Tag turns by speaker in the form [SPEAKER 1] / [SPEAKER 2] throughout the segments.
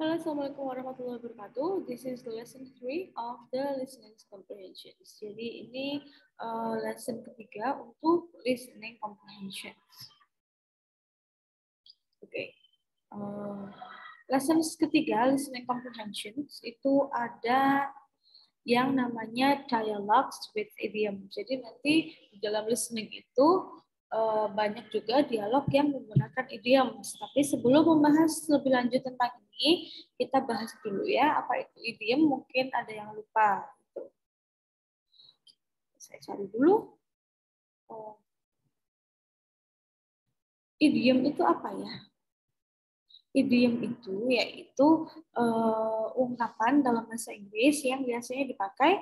[SPEAKER 1] Halo, Assalamualaikum warahmatullahi wabarakatuh. This is the lesson 3 of the listening comprehension. Jadi ini uh, lesson ketiga untuk listening comprehension. Oke. Okay. Uh, lesson ketiga listening comprehension itu ada yang namanya dialogues with idiom. Jadi nanti dalam listening itu banyak juga dialog yang menggunakan idiom. Tapi sebelum membahas lebih lanjut tentang ini, kita bahas dulu ya apa itu idiom. Mungkin ada yang lupa. Gitu. Saya cari dulu. Oh. Idiom itu apa ya? Idiom itu yaitu uh, ungkapan dalam bahasa Inggris yang biasanya dipakai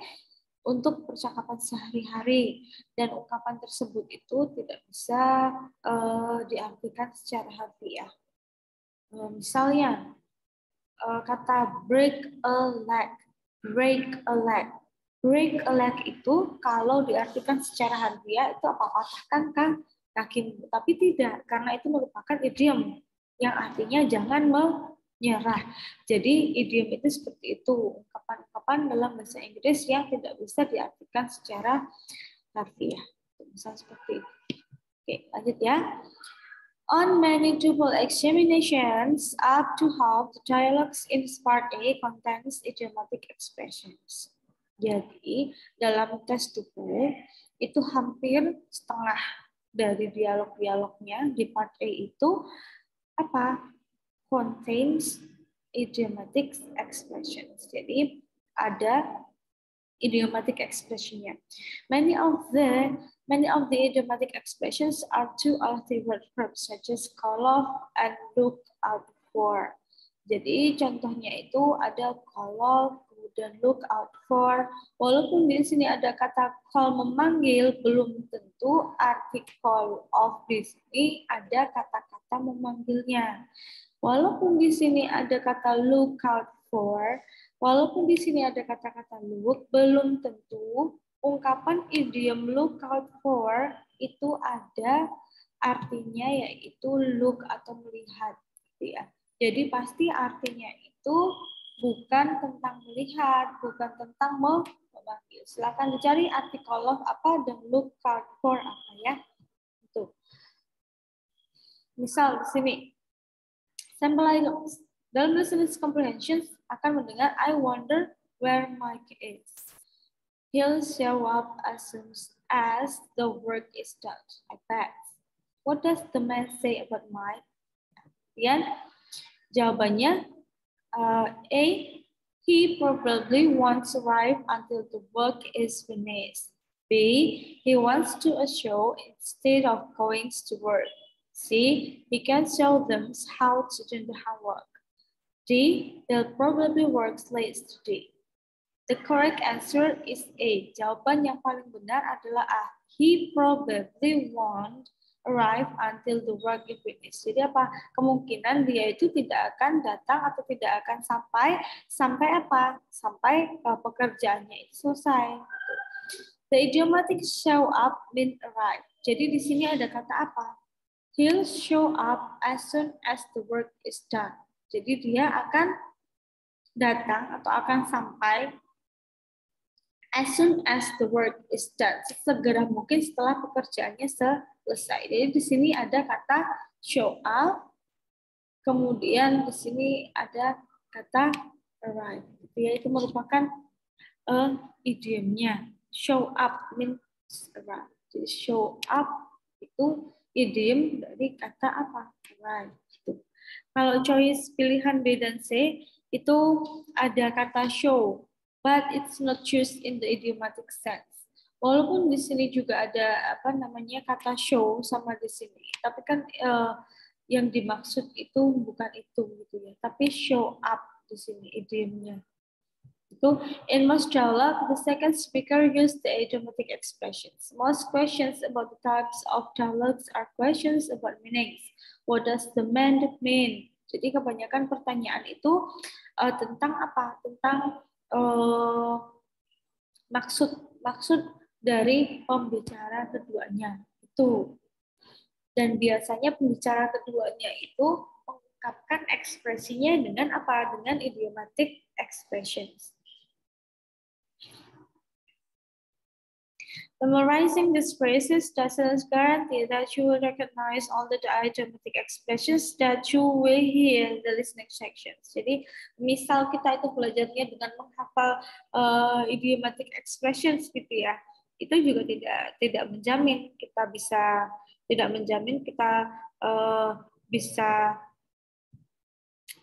[SPEAKER 1] untuk percakapan sehari-hari dan ungkapan tersebut itu tidak bisa uh, diartikan secara harfiah. Uh, misalnya uh, kata break a leg, break a leg. Break a leg itu kalau diartikan secara harfiah itu apa patahkan kan kaki, tapi tidak karena itu merupakan idiom yang artinya jangan menyerah. Jadi idiom itu seperti itu, ungkapan-ungkapan dalam bahasa Inggris yang tidak bisa diartikan secara harfiah. Misal seperti itu. Oke, lanjut ya. On many tuple examinations, up to half the dialogues in part A contains idiomatic expressions. Jadi, dalam tes tuple, itu hampir setengah dari dialog-dialognya di part A itu apa? Contains idiomatic expressions. Jadi ada idiomatic expressionnya. Many of the many of the idiomatic expressions are two or three word verbs such as call off and look out for. Jadi contohnya itu ada call off, kemudian look out for. Walaupun di sini ada kata call memanggil, belum tentu arti call off di sini ada kata-kata memanggilnya. Walaupun di sini ada kata look out for, walaupun di sini ada kata-kata look, belum tentu ungkapan idiom look out for itu ada artinya yaitu look atau melihat. Ya. Jadi pasti artinya itu bukan tentang melihat, bukan tentang memanggil. Silakan dicari artikel of apa dan look out for apa ya. Itu. Misal di sini Items. Dalam listening comprehension akan mendengar I wonder where Mike is. He'll show up as soon as the work is done. I bet. What does the man say about Mike? Kemudian jawabannya uh, A. He probably won't arrive until the work is finished. B. He wants to a show instead of going to work. C. He can show them how to do the homework. D. They'll probably work late today. The correct answer is A. Jawaban yang paling benar adalah A. He probably won't arrive until the work is finished. Jadi apa? Kemungkinan dia itu tidak akan datang atau tidak akan sampai sampai apa? Sampai uh, pekerjaannya itu selesai. The idiomatic show up mean arrive. Jadi di sini ada kata apa? He'll show up as soon as the work is done. Jadi dia akan datang atau akan sampai as soon as the work is done. Segera mungkin setelah pekerjaannya selesai. Jadi di sini ada kata show up, kemudian di sini ada kata arrive. Ya, itu merupakan uh, idiomnya. Show up means arrive. Jadi show up itu idiom dari kata apa? Right. Gitu. Kalau choice pilihan B dan C itu ada kata show, but it's not used in the idiomatic sense. Walaupun di sini juga ada apa namanya kata show sama di sini, tapi kan uh, yang dimaksud itu bukan itu gitu ya, tapi show up di sini idiomnya. So in most dialogue, the second speaker used the idiomatic expressions. Most questions about the types of dialogues are questions about meanings. What does the man mean? Jadi kebanyakan pertanyaan itu uh, tentang apa? Tentang uh, maksud maksud dari pembicara keduanya itu. Dan biasanya pembicara keduanya itu mengungkapkan ekspresinya dengan apa? Dengan idiomatic expressions. Memorizing these phrases doesn't guarantee that you will recognize all the idiomatic expressions that you will hear in the listening sections. Jadi, misal kita itu belajarnya dengan menghafal uh, idiomatic expressions gitu ya, itu juga tidak tidak menjamin kita bisa tidak menjamin kita uh, bisa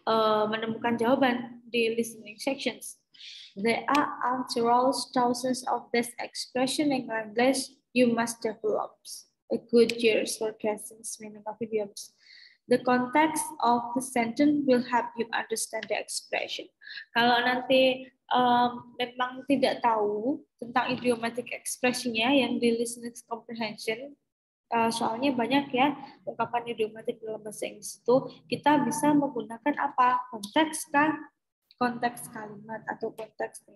[SPEAKER 1] uh, menemukan jawaban di listening sections. There are after all thousands of this expression in English. You must develop a good year's forecasting meaning of. The context of the sentence will help you understand the expression. Kalau nanti um, memang tidak tahu tentang idiomatic expressionnya yang di listening comprehension, uh, soalnya banyak ya ungkapan idiomatik dalam bahasa Inggris itu kita bisa menggunakan apa konteks kan konteks kalimat atau konteks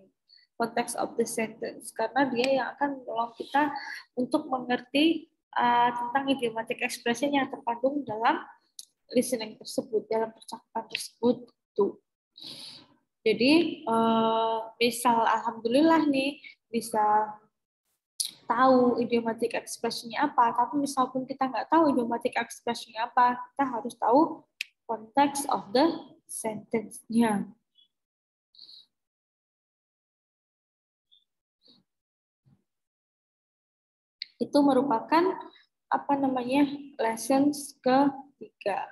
[SPEAKER 1] konteks of the sentence karena dia yang akan menolong kita untuk mengerti uh, tentang idiomatic expression yang terkandung dalam listening tersebut dalam percakapan tersebut tuh. Jadi uh, misal alhamdulillah nih bisa tahu idiomatic expressionnya apa, tapi misal pun kita nggak tahu idiomatic expressionnya apa, kita harus tahu konteks of the sentence-nya. Itu merupakan apa namanya lessons ketiga.